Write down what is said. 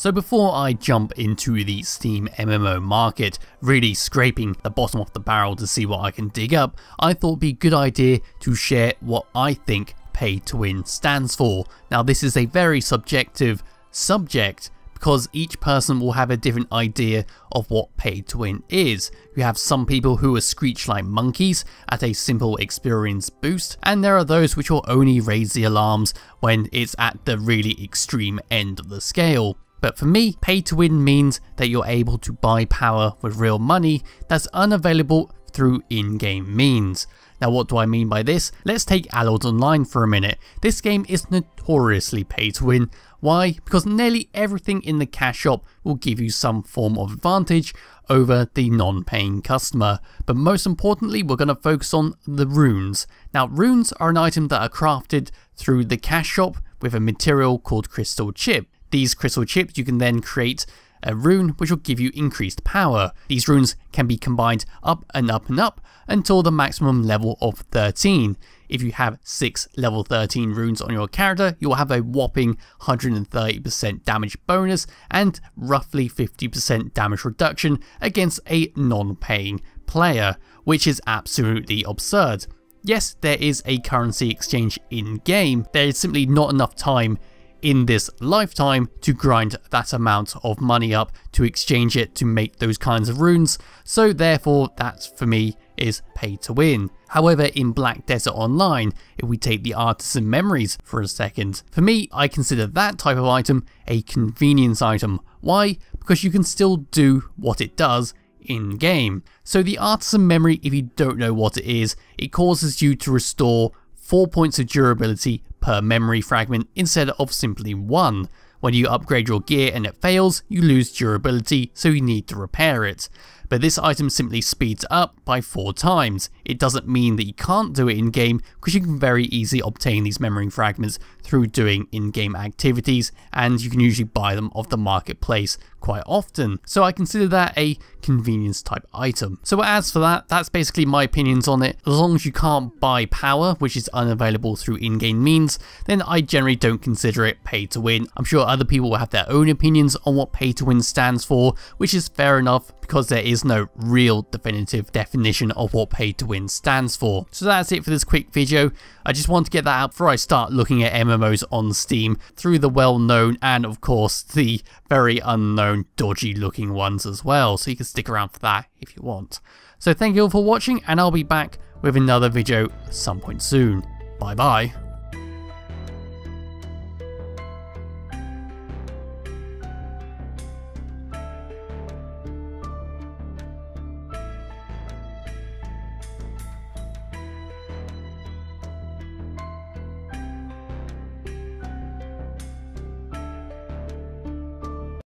So before I jump into the Steam MMO market, really scraping the bottom of the barrel to see what I can dig up, I thought it'd be a good idea to share what I think pay to win stands for. Now this is a very subjective subject because each person will have a different idea of what pay to win is. You have some people who are screech like monkeys at a simple experience boost, and there are those which will only raise the alarms when it's at the really extreme end of the scale. But for me, pay to win means that you're able to buy power with real money that's unavailable through in-game means. Now what do I mean by this? Let's take Allods Online for a minute. This game is notoriously pay to win. Why? Because nearly everything in the cash shop will give you some form of advantage over the non-paying customer. But most importantly, we're going to focus on the runes. Now runes are an item that are crafted through the cash shop with a material called crystal chip. These crystal chips you can then create a rune which will give you increased power. These runes can be combined up and up and up until the maximum level of 13. If you have 6 level 13 runes on your character, you'll have a whopping 130% damage bonus and roughly 50% damage reduction against a non-paying player, which is absolutely absurd. Yes, there is a currency exchange in game, there is simply not enough time in this lifetime to grind that amount of money up to exchange it to make those kinds of runes, so therefore that for me is pay to win. However, in Black Desert Online, if we take the Artisan Memories for a second, for me, I consider that type of item a convenience item. Why? Because you can still do what it does in game. So the Artisan Memory, if you don't know what it is, it causes you to restore 4 points of durability per memory fragment instead of simply one. When you upgrade your gear and it fails, you lose durability, so you need to repair it but this item simply speeds up by 4 times. It doesn't mean that you can't do it in game because you can very easily obtain these memory fragments through doing in-game activities and you can usually buy them off the marketplace quite often. So I consider that a convenience type item. So as for that, that's basically my opinions on it. As long as you can't buy power, which is unavailable through in-game means, then I generally don't consider it pay to win. I'm sure other people will have their own opinions on what pay to win stands for, which is fair enough because there is no real definitive definition of what pay to win stands for. So that's it for this quick video. I just want to get that out before I start looking at MMOs on Steam through the well-known and of course the very unknown dodgy looking ones as well. So you can stick around for that if you want. So thank you all for watching and I'll be back with another video some point soon. Bye bye.